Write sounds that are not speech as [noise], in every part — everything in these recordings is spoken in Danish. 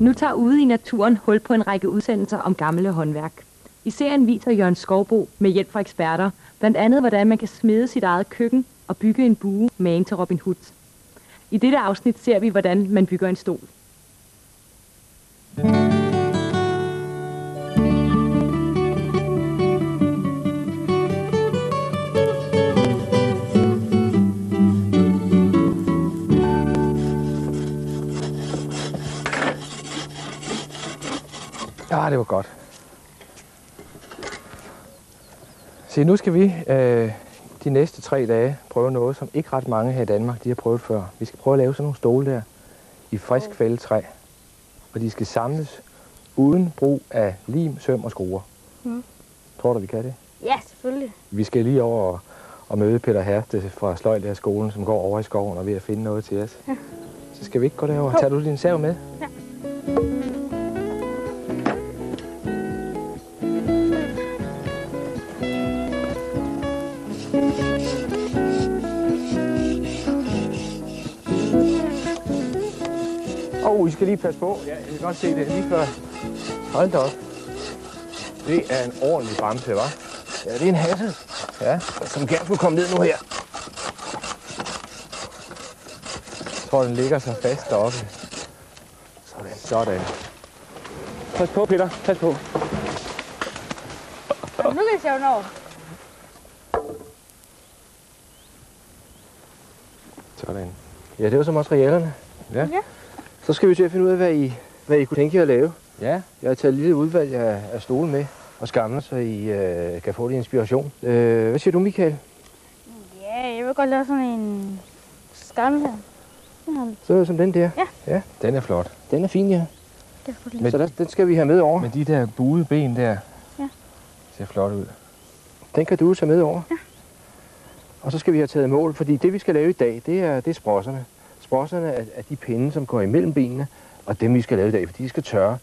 Nu tager Ude i naturen hul på en række udsendelser om gamle håndværk. I serien viser Jørgen Skovbo med hjælp fra eksperter, blandt andet hvordan man kan smede sit eget køkken og bygge en bue med en til Robin Hood. I dette afsnit ser vi, hvordan man bygger en stol. Ja, det var godt. Se, nu skal vi øh, de næste tre dage prøve noget, som ikke ret mange her i Danmark de har prøvet før. Vi skal prøve at lave sådan nogle stole der i frisk fældetræ. Og de skal samles uden brug af lim, søm og skruer. Mm. Tror du, vi kan det? Ja, selvfølgelig. Vi skal lige over og, og møde Peter Herste fra Sløjdlærerskolen, som går over i skoven og er ved at finde noget til os. Ja. Så skal vi ikke gå derover. Tager du din sav med? Ja. Passe på. Ja, jeg kan godt se det lige før. Hold da op. Det er en ordentlig bamse, hva'? Ja, det er en hassel. Ja, som gerne skulle komme ned nu her. Jeg tror, den ligger så fast deroppe. Sådan. Sådan. Pas på, Peter. Pas på. Nu kan jeg sjovt over. Sådan. Ja, det var så materialerne. Ja. Ja. Så skal vi til at finde ud af, hvad I, hvad I kunne tænke jer at lave. Ja, Jeg har taget et lille udvalg af, af stole med og skamle, så I øh, kan få lidt inspiration. Øh, hvad siger du, Michael? Ja, jeg vil godt lave sådan en skammel her. Ja, Så som den der. Ja. den er flot. Den er fin, ja. Men, så den, den skal vi have med over. med de der buede ben der. Ja. Ser flot ud. Den kan du tage med over. Ja. Og så skal vi have taget mål, fordi det vi skal lave i dag, det er, det er sprosserne. Sprosserne er, er de pinde, som går imellem benene, og dem vi skal lave i dag, for de skal tørre.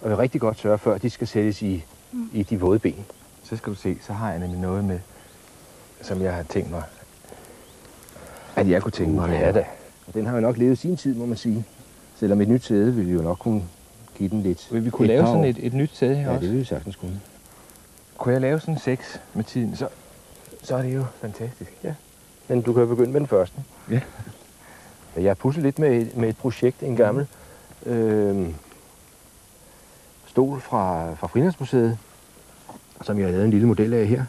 Og vi er rigtig godt tørre, før de skal sættes i, mm. i de våde ben. Så skal du se, så har jeg nemlig noget med, som jeg har tænkt mig, At jeg kunne tænke mig, ja da. Og den har jo nok levet sin tid, må man sige. Selvom et nyt sæde ville vi jo nok kunne give den lidt. Vil vi kunne lave sådan et, et nyt sæde her Ja, også? det vil vi sagtens kunne. Kunne jeg lave sådan seks med tiden, så, så er det jo fantastisk. Ja. Men du kan jo begynde med den første. Ja. Jeg har puslet lidt med, et- med et projekt, en gammel øh, stol fra, fra Frilandsmuseet, som jeg har lavet en lille model af her,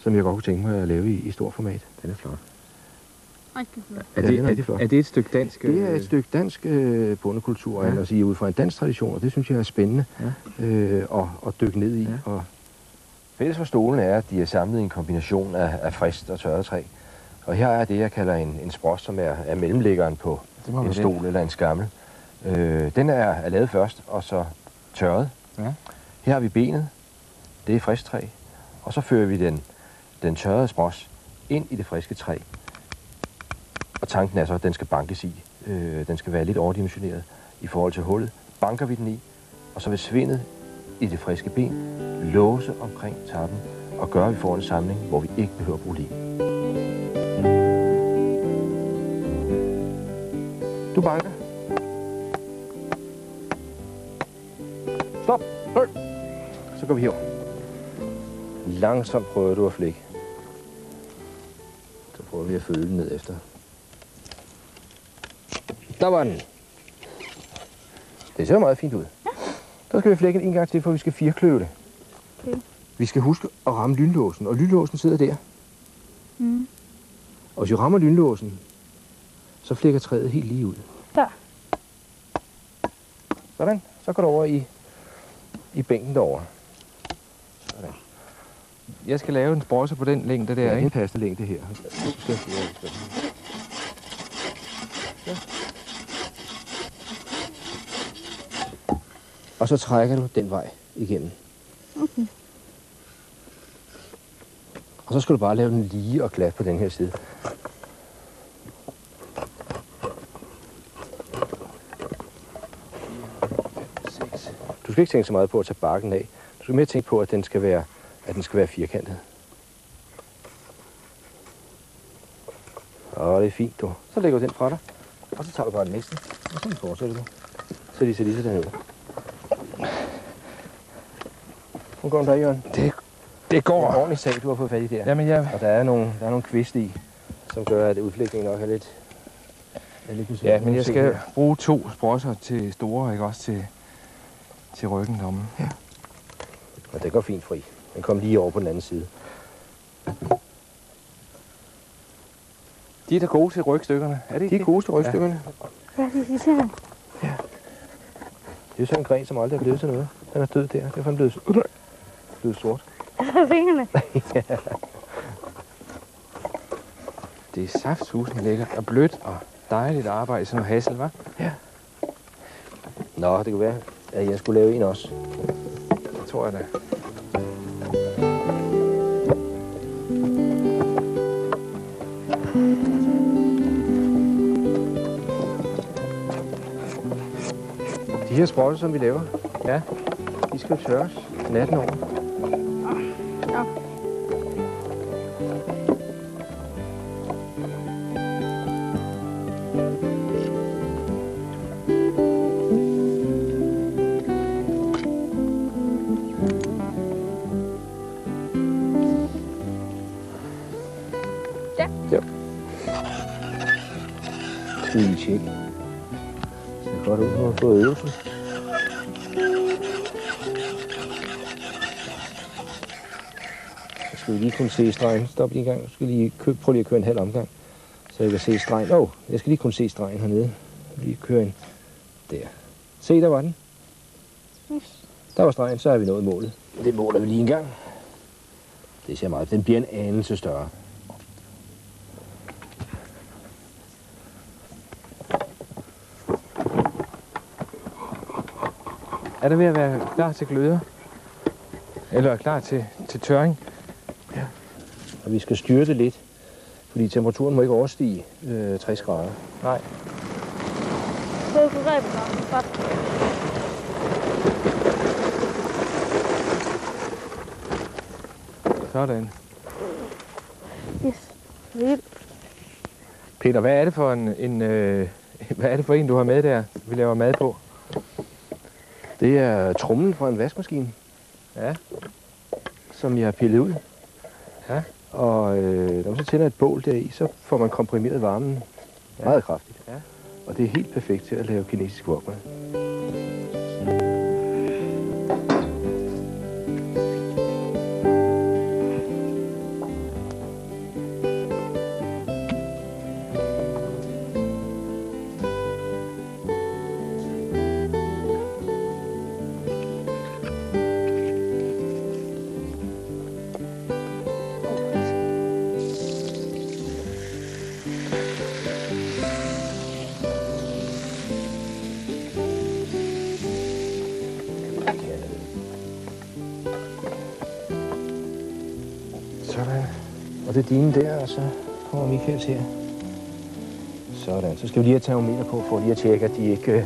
som jeg godt kunne tænke mig at lave i, i stor format. Den er flot. Rigtig flot. Ja, den er flot. er det et stykke dansk? Det er et øh, stykke dansk øh, bondekultur, Ja. ja. sige, ud fra en dansk tradition, og det synes jeg er spændende Ja. øh, at, at dykke ned i. Ja. Og Fælles for stolene er, at de er samlet i en kombination af, af frist og tørret træ. Og her er det, jeg kalder en, en spross, som er, er mellemliggeren på en stol eller en skammel. Øh, den er, er lavet først, og så tørret. Ja. Her har vi benet. Det er frisk træ. Og så fører vi den, den tørrede spross ind i det friske træ. Og tanken er så, at den skal bankes i. Øh, den skal være lidt overdimensioneret i forhold til hullet. Banker vi den i, og så vil svindet i det friske ben låse omkring tappen og gøre, at vi får en samling, hvor vi ikke behøver at bruge lim. Banker. Stop. Hør. Så går vi herover. Langsomt prøver du at flække. Så prøver vi at følge den ned efter. Der var den. Det ser meget fint ud. Så skal vi flække den en gang til, for vi skal firkløve det. Okay. Vi skal huske at ramme lynlåsen, og lynlåsen sidder der. Mm. Og hvis vi rammer lynlåsen, så flækker træet helt lige ud. Der. Sådan. Så går du over i, i bænken derovre. Sådan. Jeg skal lave en sprosse på den længde der, Ja, det ikke? passende længde her. Ja. Og så trækker du den vej igennem. Okay. Og så skal du bare lave den lige og glat på den her side. Du skal ikke tænke så meget på at tage barken af. Du skal mere tænke på, at den skal være, at den skal være firkantet. Og det er fint, du. Så lægger du den fra dig. Og så tager du bare den næste. Og så fortsætter du. så de ser lige sådan ud. Nu går den der, Jørgen. Det, det Det er går. en ordentlig sag, du har fået fat i der. Jamen, jeg, Og der er nogle, der er nogle kvist i, som gør, at udflækningen nok er lidt... Er lidt ja, men jeg skal bruge to sprosser til store, ikke også til, til ryggen deromme. Og det går fint fri. Den kom lige over på den anden side. De er da gode til rygstykkerne, er det De ikke er gode til rygstykkerne. Ja, det er sådan. Det er sådan en gren, som aldrig er blevet til noget. Den er død der. Derfor er den blevet, blevet sort. [laughs] Altså, fingrene. [laughs] Det er saftsusende lækkert og blødt og dejligt arbejde i sådan noget hassel, hva'? Nå, det kunne være, at jeg skulle lave en også. Det tror jeg da. De her sprosser, som vi laver, Ja. de skal tørres natten over. Tjek. Det ser godt ud, hun har fået øvelsen. Jeg skal lige kunne se stregen. Stop lige en gang. Jeg skal lige kø- prøve lige at køre en halv omgang, så jeg kan se stregen. Åh, oh, jeg skal lige kunne se stregen hernede. Lige køre en der. Se, der var den. Der var stregen, så har vi nået målet. Det måler vi lige en gang. Det ser meget. Den bliver en anelse større. Er det ved at være klar til gløder? Eller klar til, til tørring? Og vi skal styre det lidt, fordi temperaturen må ikke overstige øh, 60 grader. Nej. Så er nok. Godt. Sådan. Yes. Vildt. Peter, hvad er det for en, en øh, [laughs] hvad er det for en, du har med der, vi laver mad på? Det er trummen fra en vaskemaskine, Ja. som jeg har pillet ud. Ja. Og øh, når man så tænder et bål deri, så får man komprimeret varmen Ja. meget kraftigt. Ja. Og det er helt perfekt til at lave kinesisk wok med. Og det er dine der, og så kommer Michaels her. Sådan. Så skal vi lige have termometer på, for lige at tjekke, at de ikke, øh,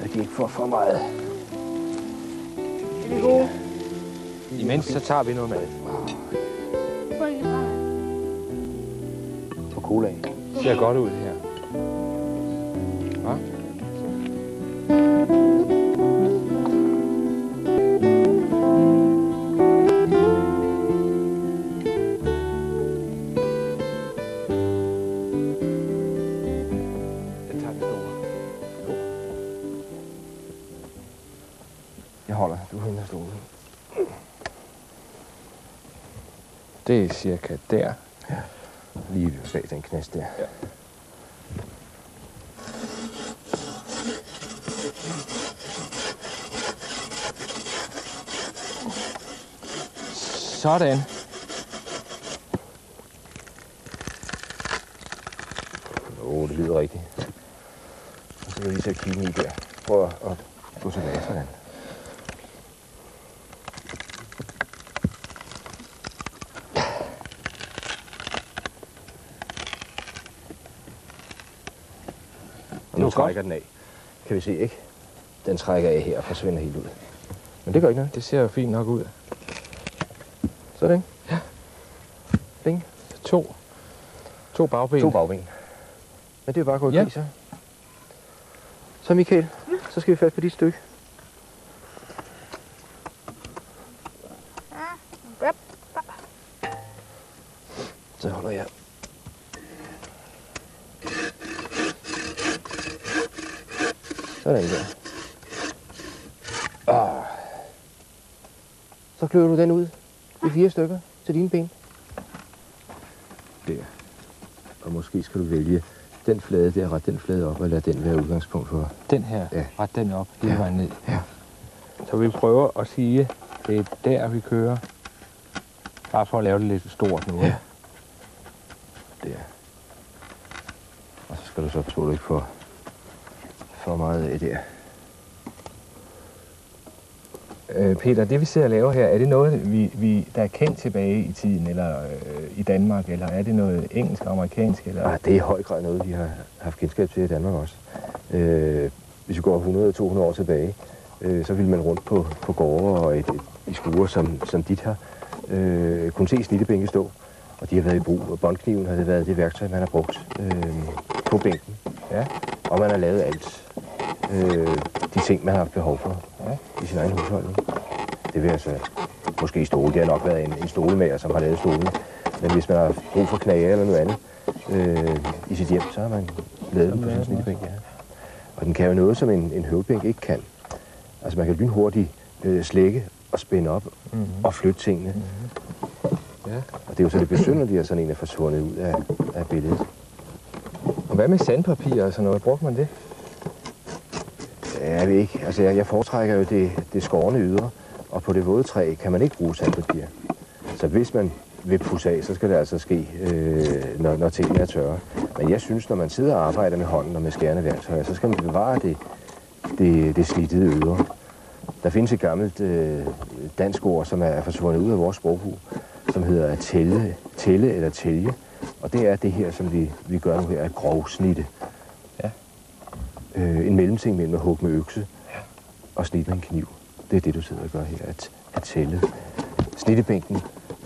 at de ikke får for meget. Er det gode? Imens så tager vi noget mad. Bare. På colaen. Det ser godt ud her. Det er cirka der. Lige bag den knast der. Ja. Sådan. Åh, oh, det lyder rigtigt. Og så vil jeg lige sætte kiggen i der. Prøv at, at gå tilbage sådan. Og nu var trækker den af. Kan vi se, ikke? Den trækker af her og forsvinder helt ud. Men det gør ikke noget. Det ser jo fint nok ud. Sådan. To. To bagben. To bagben. Men det er bare gået Ja. ja. så. Så Michael, så skal vi fat på dit stykke. Yep. Så holder jeg. Sådan der. Ah. Så kløver du den ud i fire stykker til dine ben. Der. Og måske skal du vælge den flade der, ret den flade op, og lad den være udgangspunkt for. Den her, Ja. ret den op, hele Ja. vejen ned. Ja. Så vi prøver at sige, det er der, vi kører. Bare for at lave det lidt stort nu. Ja. Der. Og så skal du så tåle ikke for, for meget af der. Øh, Peter, det vi sidder og laver her, er det noget, vi, vi, der er kendt tilbage i tiden, eller øh, i Danmark, eller er det noget engelsk, amerikansk? Eller? Ah, det er i høj grad noget, vi har haft kendskab til i Danmark også. Øh, hvis vi går 100-200 år tilbage, øh, så ville man rundt på, på gårde og et, et, i skuer, som, som dit her, øh, kunne se snittebænke stå. Og de har været i brug, og båndkniven har det været det værktøj, man har brugt øh, på bænken. Ja. Og man har lavet alt. Øh, de ting, man har haft behov for. I sin egen husholdning. Det vil altså måske stole. Det har nok været en, en stolemager, som har lavet stolene. Men hvis man har brug for knæge eller noget andet øh, i sit hjem, så har man lavet den på sin snittebænk, ja. Og den kan jo noget, som en, en høvbænk ikke kan. Altså man kan lynhurtigt øh, slække og spænde op Mm-hmm. og flytte tingene. Ja. Og det er jo så det besynderlige, at sådan en er forsvundet ud af, af billedet. Og hvad med sandpapir og sådan noget? Brugte man det? Ja, Jeg ved ikke. Altså, jeg, jeg foretrækker jo det, det skårne ydre, og på det våde træ kan man ikke bruge sandpapir. Så hvis man vil pusse af, så skal det altså ske, øh, når, når tingene er tørre. Men jeg synes, når man sidder og arbejder med hånden og med skærende værktøjer, så skal man bevare det, det, det slittede ydre. Der findes et gammelt øh, dansk ord, som er forsvundet ud af vores sprogbrug, som hedder at tælle, tælle eller tælje. Og det er det her, som vi, vi gør nu her, at grovsnitte. Øh, en mellemting mellem at hugge med økse og snitte med en kniv. Det er det, du sidder og gør her, at, at tælle. Snittebænken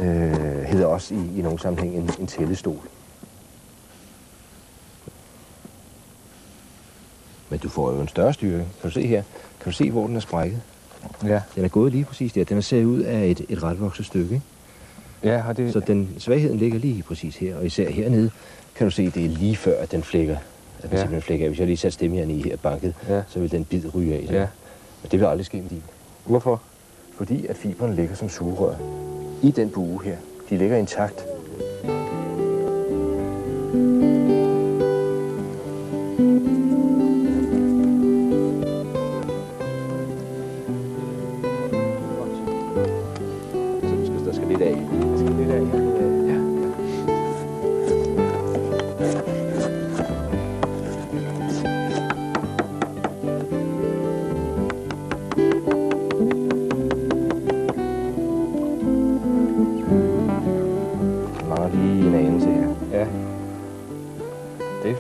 øh, hedder også i, i nogle sammenhæng en, en tællestol. Men du får jo en større styrke. Kan du se her? Kan du se, hvor den er sprækket? Ja. Den er gået lige præcis der. Den er sat ud af et, et retvokset stykke. Ikke? Ja, har det... Så den svagheden ligger lige præcis her. Og især hernede kan du se, det er lige før, at den flækker. Den Ja. simpelthen flækker af. Hvis jeg lige satte stemmejern i her banket, Ja. så vil den bid ryge af. Ja. Men det vil aldrig ske med din. Hvorfor? Fordi at fiberne ligger som sugerør i den bue her. De ligger intakt. Så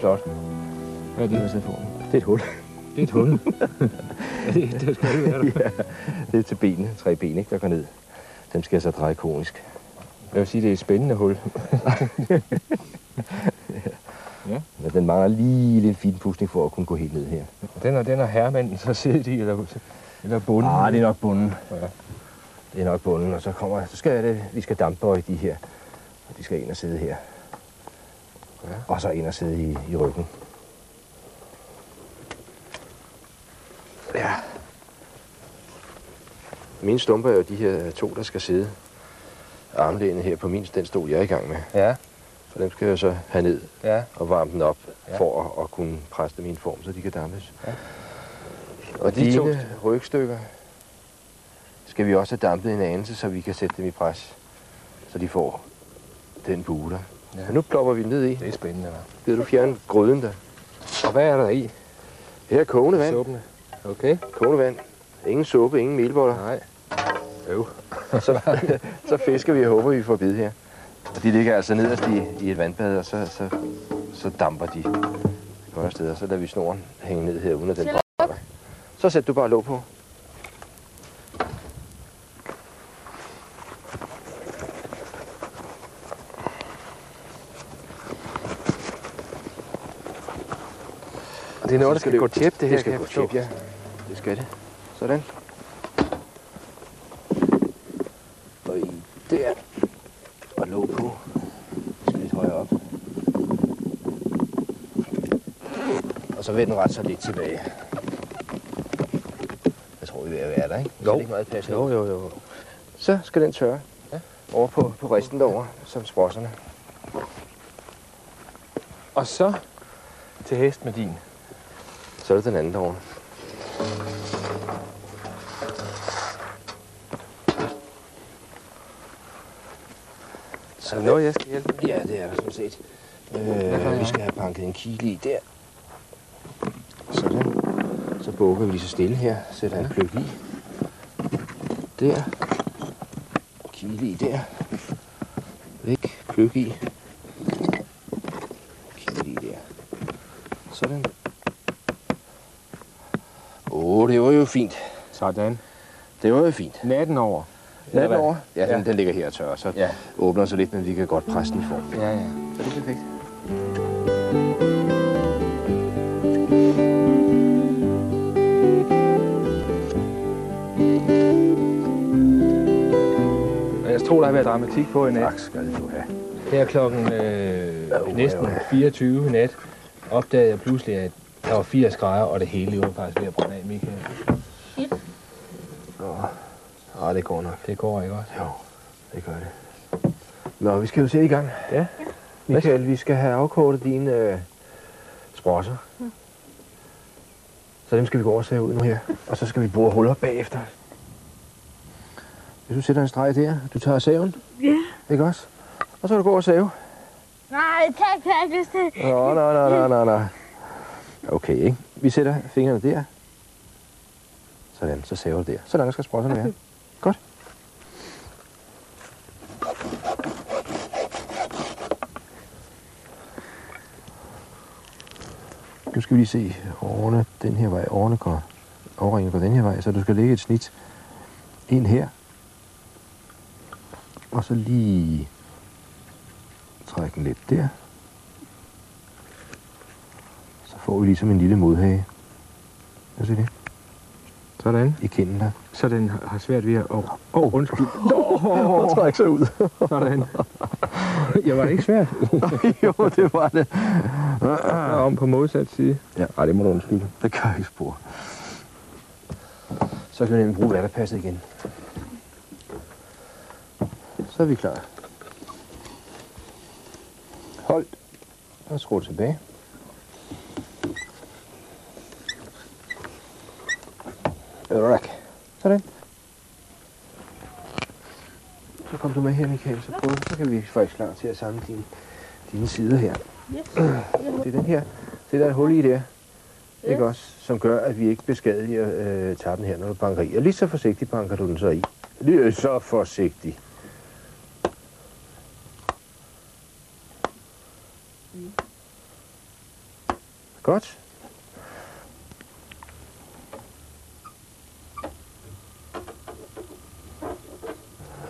flot. Hvad er det? Det er et hul. Det er et hul. [laughs] ja, det, det skal det være ja, det er til benene, tre ben, ikke, der går ned. Dem skal jeg så dreje konisk. Jeg vil sige, det er et spændende hul. [laughs] Ja. Men den mangler lige lidt finpudsning for at kunne gå helt ned her. Den er, den er herremanden så siddet i, eller, eller bunden. Ah, det er nok bunden. Ja. Det er nok bunden, og så kommer, så skal det, vi skal dampbøje de her. Og de skal ind og sidde her. Ja. Og så ind og sidde i, i ryggen. Ja. Mine stumper er jo de her to, der skal sidde armlænet her på min, den stol, jeg er i gang med. Ja, Så dem skal jeg så have ned ja. og varme den op, Ja. for at, at kunne presse dem i en form, så de kan dampes. Ja. Og de dine to- rygstykker skal vi også have dampet en anelse, så vi kan sætte dem i pres, så de får den bue der. Ja. Og nu plopper vi ned i. Det er spændende, hva'? Gider du fjerne gryden der? Og hvad er der i? Her er kogende vand. Suppen. Okay. Kogende vand. Ingen suppe, ingen melboller. Nej. Øv. [laughs] Så, så fisker vi og håber, vi får bid her. Og de ligger altså nederst i, i et vandbad, og så, så, så damper de godt steder. Så lader vi snoren hænge ned her, uden at den. Så sæt du bare låg på. Det er noget, der Så skal, det- gå tæt, det her, Det skal gå tæt, ja. Det skal det. Sådan. Og i der. Og låg på. Skal lidt højere op. Og så den rette sig lidt tilbage. Jeg tror, vi er ved at være der, ikke? Så er det ikke meget plads Jo, jo, jo. Så skal den tørre. Ja. Over på, på risten derovre, som sprosserne. Og så til hest med din. Så er det den anden derovre. Er der noget, jeg skal hjælpe? Ja, det er der sådan set. Øh, vi skal have banket en kile i der. Sådan. Så bukker vi lige så stille her. Sætter en pløk i. Der. Kile i der. Væk. Pløk i. Kile i der. Sådan. Det var jo fint. Sådan. Det var jo fint. Natten over. Natten over? Ja, den, Ja. den ligger her tørrer, så Ja. åbner så lidt, men vi kan godt presse den i form. Ja, ja. Så det er perfekt. Jeg tror, der har været dramatik på i nat. Tak skal du have. Her klokken øh, næsten ja, ja. 24 i nat opdagede jeg pludselig, at der var 80 grader, og det hele var faktisk ved at brænde af, Michael. Ah, det går nok. Det går ikke godt. Jo, det gør det. Nå, vi skal jo se i gang. Ja. Michael, vi skal have afkortet dine øh, sprosser. Så dem skal vi gå over og save ud nu her. Og så skal vi bore huller bagefter. Hvis du sætter en streg der, du tager saven. Ja. Ikke også? Og så kan du gå og save. Nej, tak, tak, hvis det... Nå, nå, nå, nå, nå, nå. Okay, ikke? Vi sætter fingrene der. Sådan, så saver du der. Så langt skal sprosserne være. Godt. Nu skal vi lige se årene den her vej. Årene går, overringen går den her vej, så du skal lægge et snit ind her. Og så lige trække den lidt der. Så får vi ligesom en lille modhage. Hvad siger det? Sådan. I kinden der. Så den har svært ved at... Åh, oh, oh, undskyld. [laughs] Og trække sig ud. Sådan. Ja, var det ikke svært? [laughs] jo, det var det. Og om på modsat side. Ja. Ej, det må du undskylde. Det kan jeg ikke spore. Så kan vi nemlig bruge vatterpasset igen. Så er vi klar. Hold. Og skru tilbage. Rak. Sådan. Så kom du med her, Michael. Så, prøv, så kan vi faktisk klar til at samle dine, dine sider her. Yes. [clears throat] Det er den her. Det der er et hul i der. Ikke også? Som gør, at vi ikke beskadiger øh, tappen her, når du banker i. Og lige så forsigtigt banker du den så i. Lige så forsigtigt. Godt.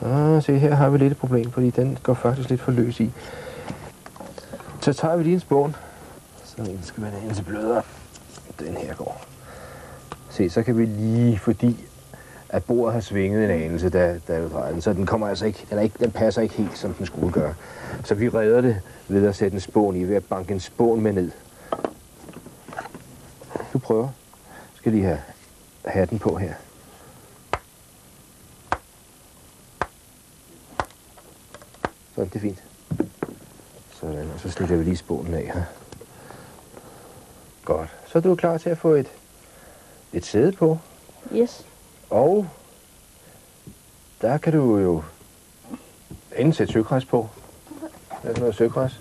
Ah, se, her har vi lidt et problem, fordi den går faktisk lidt for løs i. Så tager vi lige en spån. Så den skal være en til blødere. Den her går. Se, så kan vi lige, fordi at bordet har svinget en anelse, da, da vi drejer den, så den, kommer altså ikke, den, er ikke, den passer ikke helt, som den skulle gøre. Så vi redder det ved at sætte en spån i, ved at banke en spån med ned. Du prøver. Skal lige have hatten på her. Det er fint. Sådan, og så slikker vi lige spånen af her. Godt. Så er du klar til at få et, et sæde på. Yes. Og der kan du jo enten sætte søgræs på. Altså noget søgræs.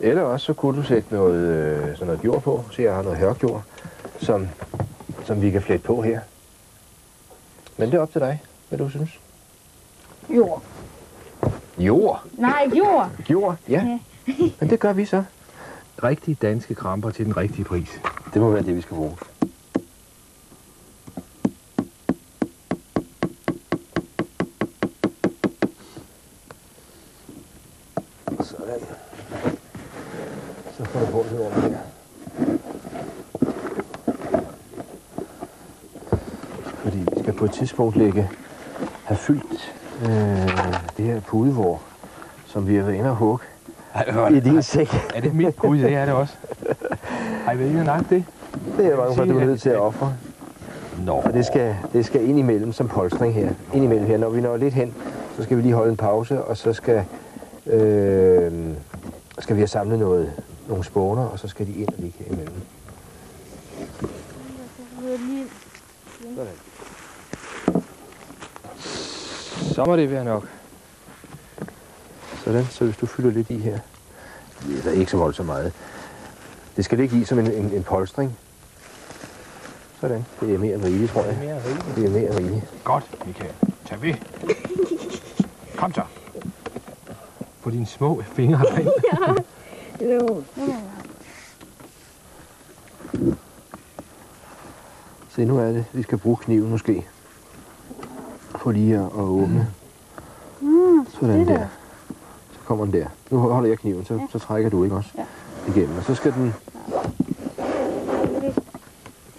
Eller også så kunne du sætte noget, øh, sådan noget jord på. Så jeg har noget hørgjord, som, som vi kan flette på her. Men det er op til dig, hvad du synes. Jord. Jord? Nej, jord. Jord, ja. [laughs] Men det gør vi så. Rigtige danske kramper til den rigtige pris. Det må være det, vi skal bruge. Sådan. Så får på det over her. på et tidspunkt lægge, have fyldt øh, det her pudevår, som vi har været inde og hugge i din sæk. Er det mit pude? Det er det også. Har I været inde og nakke det? Det er jeg bange for, at du er nødt til at ofre. Nå. Og det skal, det skal ind imellem som polstring her. Ind imellem her. Når vi når lidt hen, så skal vi lige holde en pause, og så skal, øh, skal vi have samlet noget, nogle spåner, og så skal de ind og ligge her imellem. Så må det være nok. Sådan, så hvis du fylder lidt i her. Det er ikke så voldsomt meget. Det skal ligge i som en, en, en polstring. Sådan. Det er mere rigeligt, tror jeg. Mere rigeligt. Det er mere end rigeligt. Godt, Michael. Tag ved. Kom så. På dine små fingre. [laughs] Jo. Se, nu er det. Vi skal bruge kniven måske. For lige at, at åbne. Mm, Sådan det der. der. Kommer den der. Nu holder jeg kniven, så, så trækker du ikke også Ja. igennem. Og så skal den...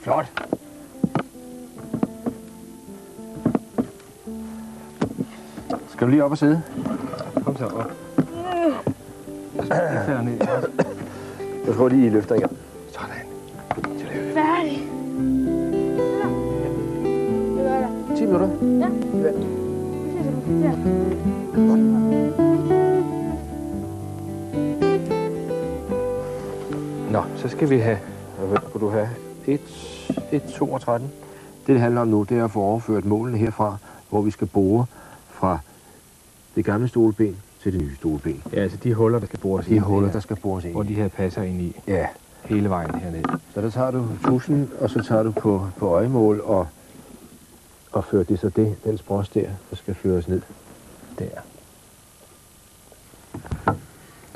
Flot. Skal du lige op og sidde? Kom så op. [clears throat] Falder ned. Jeg tror lige, I løfter igen. Sådan. Færdig. Ja. Det var der. 10 minutter. Ja. Ja. Skal vi have... Hvad skulle du have? 1, 1, 2 og 13. Det, det handler om nu, det er at få overført målene herfra, hvor vi skal bore fra det gamle stolben til det nye stolben. Ja, altså de huller, der skal bores De i. huller, her, der skal bores ind Hvor i. de her passer ind i Ja, hele vejen herned. så der tager du tusen, og så tager du på, på øjemål og, og fører det så det, den spross der, der skal føres ned. Der.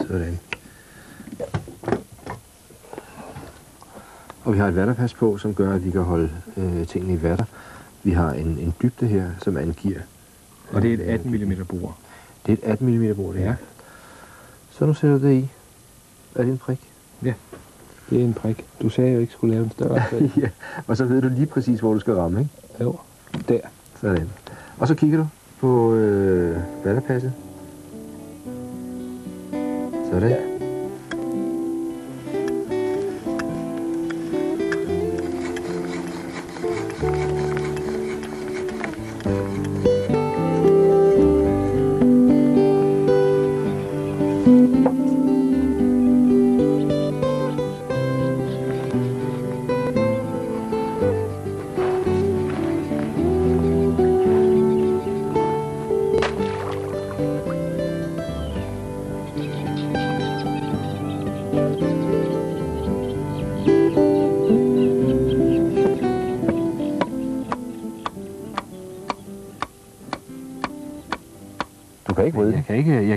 Sådan. Og vi har et vatterpas på, som gør, at vi kan holde øh, tingene i vatter. Vi har en, en dybde her, som angiver. Og det er et 18 mm bord. Det er et 18 mm bord, det her. Ja. Så nu sætter du det i. Er det en prik? Det er en prik. Du sagde jo ikke skulle lave en større. vel? [laughs] ja. Og så ved du lige præcis, hvor du skal ramme, ikke? jo. Der. Sådan. Og så kigger du på øh, vatterpasset. Sådan. Ja.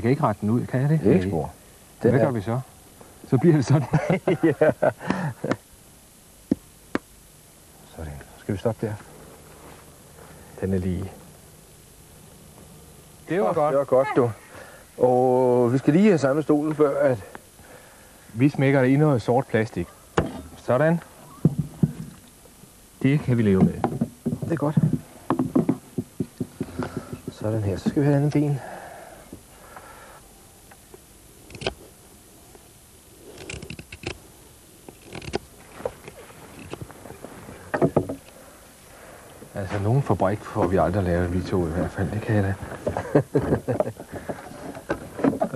Jeg den. kan ikke, rette den ud, kan jeg det? Ikke spor. Hvad Den gør er, vi så? Så bliver det sådan. [laughs] sådan. Skal vi stoppe der? Den er lige. Det Det var godt, du. Og vi skal lige have samlet stolen før, at Vi smækker det i noget sort plastik. Sådan. Det kan vi leve med. Det er godt. Sådan her. Så skal vi have et andet ben. Altså, nogen fabrik får vi aldrig lavet, vi to i hvert fald. Det kan jeg da.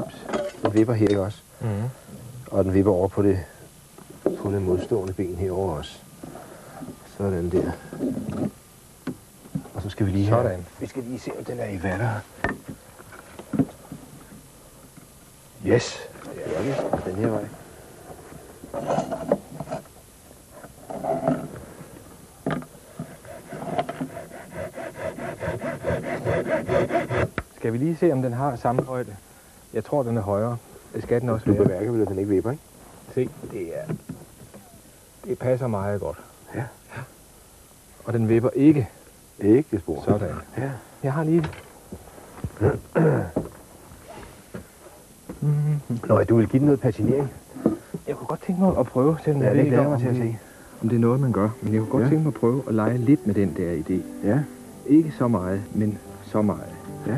Ups. Den vipper her, ikke også? Mm. Og den vipper over på det, på det modstående ben herover også. Sådan der. Og så skal vi lige have... Sådan. Vi skal lige se, om den er i vatter. Yes. Det er vi. Den her vej. Vi lige se, om den har samme højde? Jeg tror, den er højere. Det skal den også Du være. bemærker vel, at den ikke vipper, ikke? Se, det er... Det passer meget godt. Ja. Og den vipper ikke. Ikke spor. Sådan. Ja. Jeg har lige... Nå, du vil give den noget patinering? Jeg kunne godt tænke mig at prøve, selvom Ja, jeg det glæder mig til at se. om det er noget, man gør. Men jeg kunne godt Ja. tænke mig at prøve at lege lidt med den der idé. Ja. Ikke så meget, men så meget. Ja.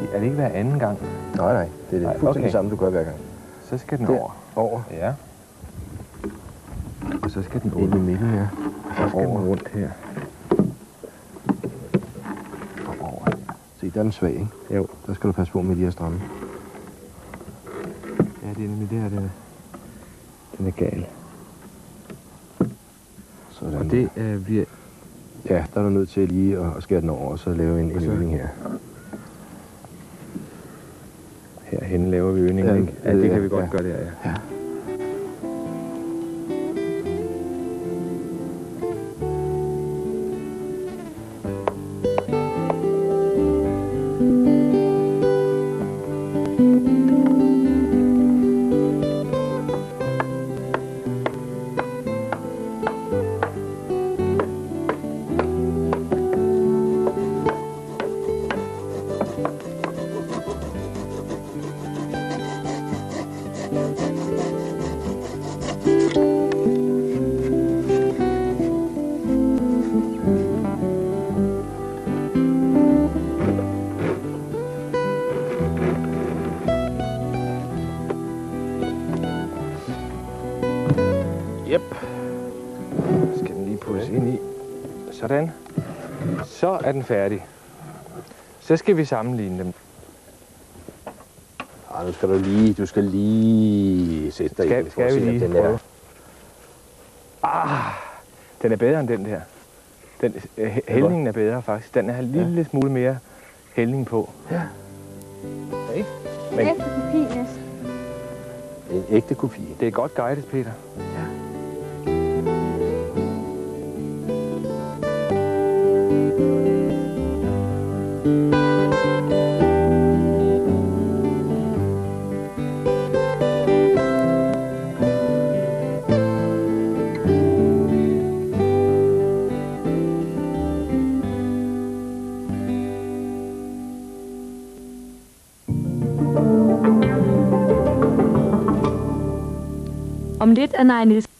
Det er det ikke hver anden gang? Nej, nej, det er Nej, det fuldstændig okay. samme, du gør hver gang. Så skal den Der. over. Over. Ja. Og så skal den Ind i midten, ja. Så skal den over. rundt her. Og over. Se, der er den svag, ikke? Jo. Der skal du passe på med de her stramme. Ja, det er nemlig det her, den er, den er gal. Sådan. Og det øh, bliver... Ja, der er du nødt til lige at, skære den over, og så lave en, Og en øvning her. Ja, ikke? Ja, det kan vi godt gøre der, ja. Ja. Så er den færdig. Så skal vi sammenligne dem. Ej, nu skal du lige, du skal lige sætte dig Skal- i det, for skal vi se, lige den er, prøve? Ah, den er bedre end den der. Den, øh, hældningen er bedre faktisk. Den har en lille smule mere hældning på. Ja. Ikke? Men... Efter kopi næsten. en ægte kopi. det er godt guidet, Peter. Om lidt er Naja Nielsen